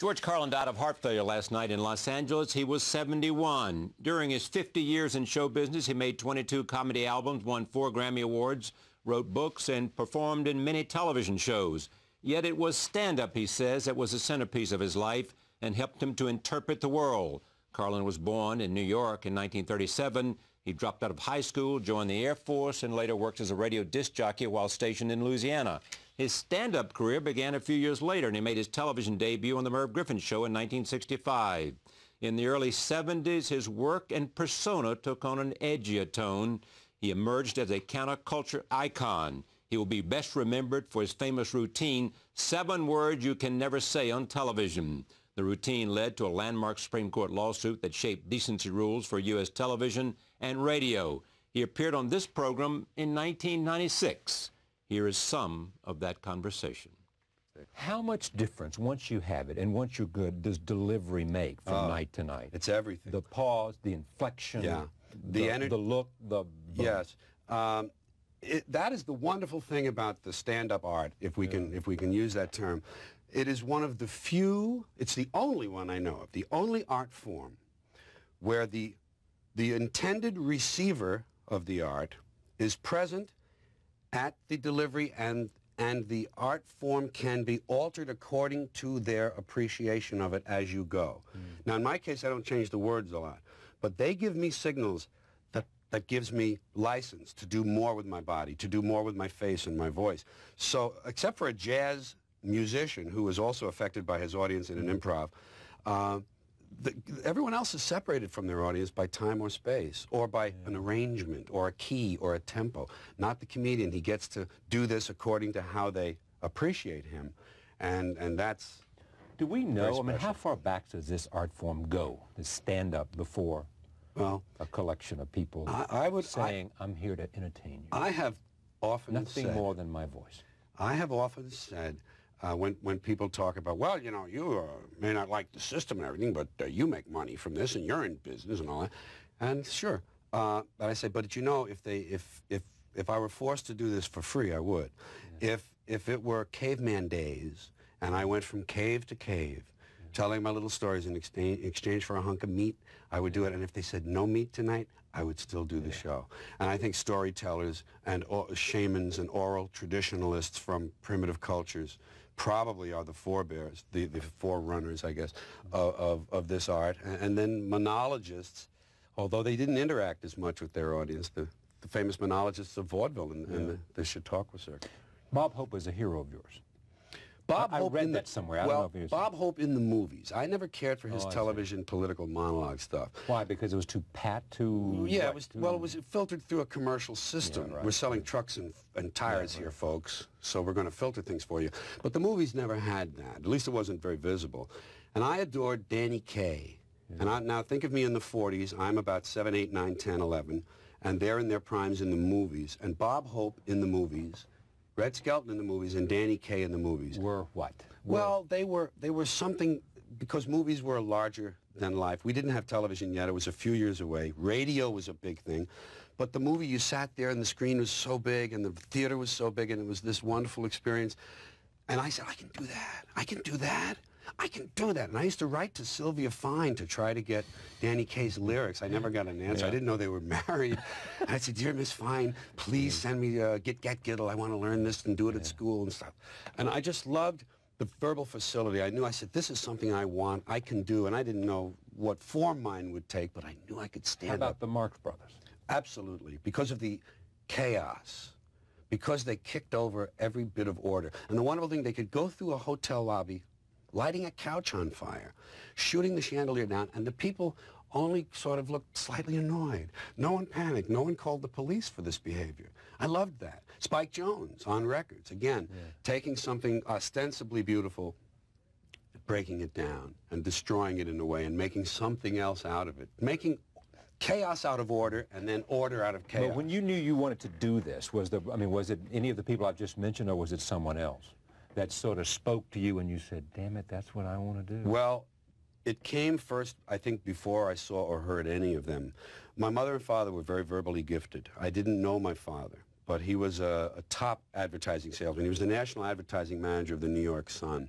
George Carlin died of heart failure last night in Los Angeles. He was 71. During his 50 years in show business, he made 22 comedy albums, won four Grammy Awards, wrote books, and performed in many television shows. Yet it was stand-up, he says, that was the centerpiece of his life and helped him to interpret the world. Carlin was born in New York in 1937. He dropped out of high school, joined the Air Force, and later worked as a radio disc jockey while stationed in Louisiana. His stand-up career began a few years later, and he made his television debut on The Merv Griffin Show in 1965. In the early 70s, his work and persona took on an edgier tone. He emerged as a counterculture icon. He will be best remembered for his famous routine, seven words you can never say on television. The routine led to a landmark Supreme Court lawsuit that shaped decency rules for U.S. television and radio. He appeared on this program in 1996. Here is some of that conversation. How much difference, once you have it and once you're good, does delivery make from uh, night to night? It's everything. The pause, the inflection, yeah. the, the, the look, the... Yes. Um, it, that is the wonderful thing about the stand-up art, if we, yeah. can, if we can use that term. It is one of the few, it's the only one I know of, the only art form where the, the intended receiver of the art is present at the delivery and and the art form can be altered according to their appreciation of it as you go. Mm. Now, in my case, I don't change the words a lot, but they give me signals that, that gives me license to do more with my body, to do more with my face and my voice. So, except for a jazz musician who is also affected by his audience in an improv, uh, the, everyone else is separated from their audience by time or space, or by yeah. an arrangement, or a key, or a tempo. Not the comedian. He gets to do this according to how they appreciate him, and and that's. Do we know? I mean, how far back does this art form go? The stand-up before well, a collection of people I, I would, saying, I, am here to entertain you." I have often nothing said, more than my voice. I have often said uh, when, when people talk about, well, you know, you uh, may not like the system and everything, but uh, you make money from this and you're in business and all that. And sure, uh, but I say, but you know, if they, if, if, if I were forced to do this for free, I would. Yeah. If, if it were caveman days and I went from cave to cave, yeah. telling my little stories in exchange, exchange for a hunk of meat, I would do it. And if they said no meat tonight, I would still do the show. And I think storytellers and shamans and oral traditionalists from primitive cultures probably are the forebears, the, the forerunners, I guess, of, of, of this art. And, and, then monologists, although they didn't interact as much with their audience, the, the famous monologists of vaudeville and, yeah. and the, the Chautauqua circuit. Bob Hope was a hero of yours. Bob I, Hope I read in that somewhere. I well, Bob Hope in the movies. I never cared for his oh, television political monologue stuff. Why? Because it was too pat, too... Yeah, it was, well, it was filtered through a commercial system. Yeah, right. We're selling trucks and, and tires yeah, right. here, folks, so we're going to filter things for you. But the movies never had that. At least it wasn't very visible. And I adored Danny Kaye. Yeah. And I, now think of me in the 40s. I'm about 7, 8, 9, 10, 11. And they're in their primes in the movies. And Bob Hope in the movies Red Skelton in the movies and Danny Kaye in the movies. Were what? Well, they were they were something because movies were larger than life. We didn't have television yet. It was a few years away. Radio was a big thing. But the movie, you sat there and the screen was so big and the theater was so big and it was this wonderful experience. And I said, I can do that. I can do that. I can do that. And I used to write to Sylvia Fine to try to get Danny Kaye's lyrics. I never got an answer. Yeah. I didn't know they were married. and I said, dear Miss Fine, please send me uh, Get Get Giddle. I want to learn this and do it yeah. at school and stuff. And I just loved the verbal facility. I knew, I said, this is something I want, I can do. And I didn't know what form mine would take, but I knew I could stand How about up. the Marx Brothers? Absolutely. Because of the chaos because they kicked over every bit of order. And the wonderful thing, they could go through a hotel lobby lighting a couch on fire, shooting the chandelier down, and the people only sort of looked slightly annoyed. No one panicked. No one called the police for this behavior. I loved that. Spike Jones on records, again, yeah. taking something ostensibly beautiful, breaking it down and destroying it in a way and making something else out of it. Making chaos out of order and then order out of chaos. But when you knew you wanted to do this, was the I mean, was it any of the people I've just mentioned or was it someone else? That sort of spoke to you and you said, damn it, that's what I want to do? Well, it came first, I think, before I saw or heard any of them. My mother and father were very verbally gifted. I didn't know my father, but he was a, a top advertising salesman. He was the national advertising manager of the New York Sun.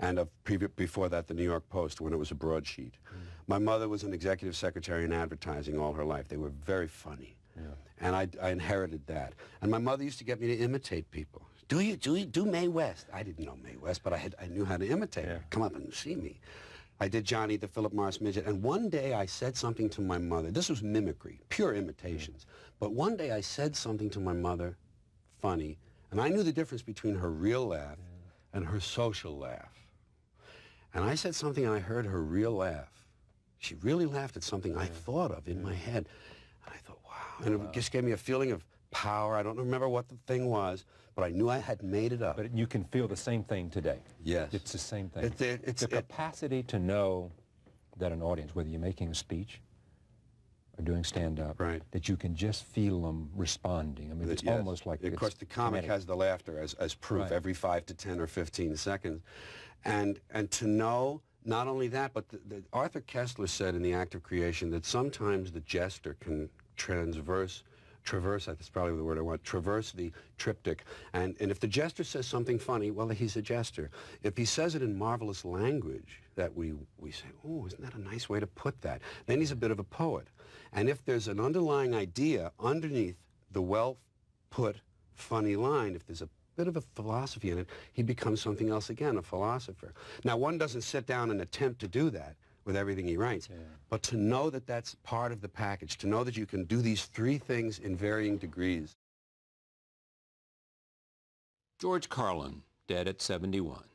and of before that the New York Post when it was a broadsheet. Hmm. My mother was an executive secretary in advertising all her life. They were very funny. And I, I inherited that. And my mother used to get me to imitate people. Do you, do you, do Mae West? I didn't know Mae West, but I, had, I knew how to imitate her. Come up and see me. I did Johnny the Philip Morris Midget, and one day I said something to my mother. This was mimicry, pure imitations. Mm. But one day I said something to my mother, funny, and I knew the difference between her real laugh and her social laugh. And I said something and I heard her real laugh. She really laughed at something I thought of in my head. And I thought, wow. And it just gave me a feeling of power. I don't remember what the thing was, but I knew I had made it up. But you can feel the same thing today. Yes. It's the same thing. It- it- it's- the it- capacity to know that an audience, whether you're making a speech or doing stand-up, Right. that you can just feel them responding. I mean, it's Yes. almost like Of course, the comic kinetic. has the laughter as, as proof Right. every five to 10 or 15 seconds. And, and to know not only that, but the, the, Arthur Koestler said in The Act of Creation that sometimes the jester can transverse, traverse, that's probably the word I want, traverse the triptych. And, and if the jester says something funny, well, he's a jester. If he says it in marvelous language that we, we say, oh, isn't that a nice way to put that? Then he's a bit of a poet. And if there's an underlying idea underneath the well put funny line, if there's a bit of a philosophy in it, he becomes something else again, a philosopher. Now, one doesn't sit down and attempt to do that with everything he writes, but to know that that's part of the package, to know that you can do these three things in varying degrees. George Carlin, dead at 71.